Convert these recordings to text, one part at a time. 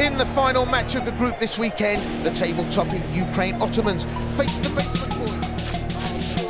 in the final match of the group this weekend, the table-topping Ukraine Ottomans face the basement boys.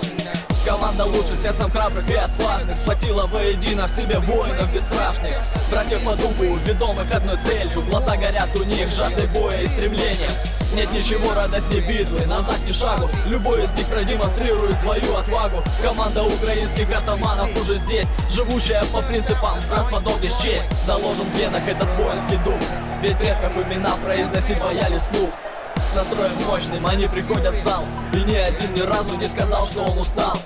Команда лучше, сердцем храбрых и отважных. Сплотила воедино в себе воинов бесстрашных. Братьев по духу, ведомых одной целью. Глаза горят у них жаждой боя и стремлением. Нет ничего радостней битвы, назад ни шагу. Любой из них продемонстрирует свою отвагу. Команда украинских атаманов уже здесь Живущая по принципам трансмодов лишь честь Заложен в венах этот воинский дух. Ведь предков имена произносить боялись слух. С настроем мощным они приходят в зал. И ни один ни разу не сказал, что он устал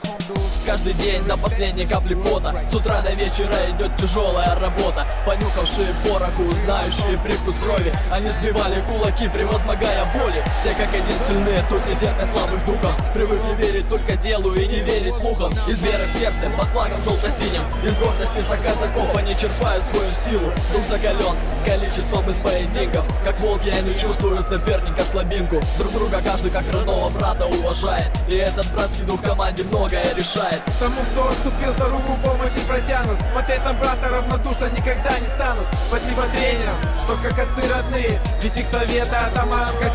Каждый день до последней капли пота. С утра до вечера идет тяжелая работа. Понюхавшие пороху, знающие привкус крови. Они сбивали кулаки, превозмогая боли. Все как один сильные, тут не терпят слабых духом Привыкли верить только делу и не верить слухам. Из веры в сердце, под флагом желто-синим. Из гордости за казаков они черпают свою силу. Дух закален, количеством из поединков Как волки они чувствуют соперника слабинку. Друг друга каждый как родного брата уважает. И этот братский дух команде многое решает. Тому, кто вступил за руку, помощи протянут. Смотреть на брата равнодушно никогда не станут. Спасибо тренерам, что как отцы родные. Ведь их советы атаман как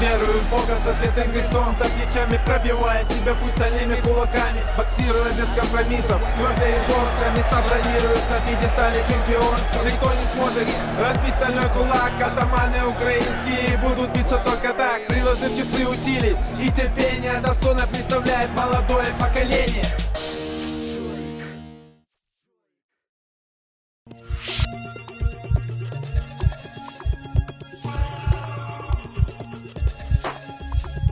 верою в Бога, за святым крестом За плечами пробивая себя пусть стальными кулаками Боксируя без компромиссов. Твердо и жестко места бронируют на пьедестале чемпион. Никто не сможет разбить стальной кулак Атаманы украинские будут биться только так. Приложив часы усилий и терпения Достойно представляет молодое поколение